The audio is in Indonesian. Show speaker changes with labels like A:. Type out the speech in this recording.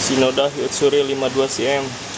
A: Shinoda Hyutsuri 52 cm